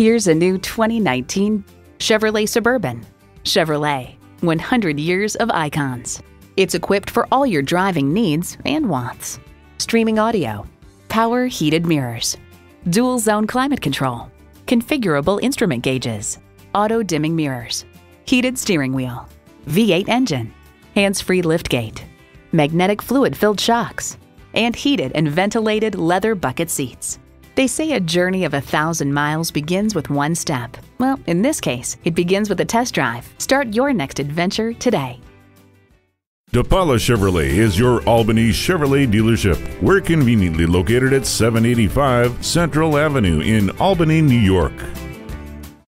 Here's a new 2019 Chevrolet Suburban. Chevrolet, 100 years of icons. It's equipped for all your driving needs and wants. Streaming audio, power heated mirrors, dual zone climate control, configurable instrument gauges, auto dimming mirrors, heated steering wheel, V8 engine, hands free liftgate, magnetic fluid filled shocks, and heated and ventilated leather bucket seats. They say a journey of a thousand miles begins with one step. Well, in this case, it begins with a test drive. Start your next adventure today. DePaula Chevrolet is your Albany Chevrolet dealership. We're conveniently located at 785 Central Avenue in Albany, New York.